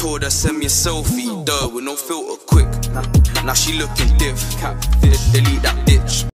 Told her send me a selfie, duh, with no filter quick. Now she looking diff, delete that bitch.